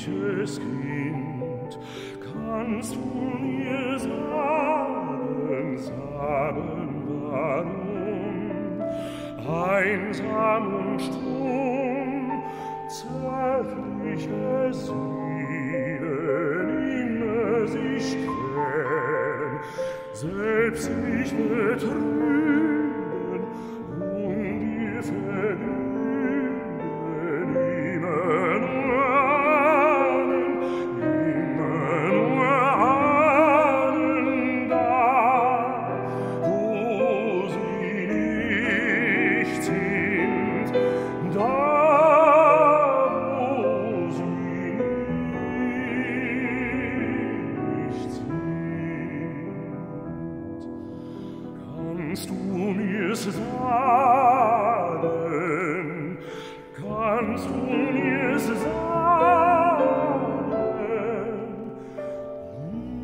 zärtliches Kind, kannst du mir sagen, sagen, warum einsam und stumm zärtliche Seelen immer sich quälen, selbst sich betrüben und dir vergehen. kannst du mir's sagen? Kannst du mir's sagen?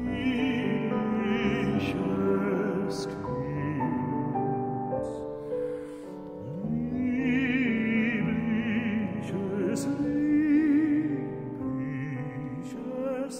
Wie es klingt, wie ich es lieb, wie ich es.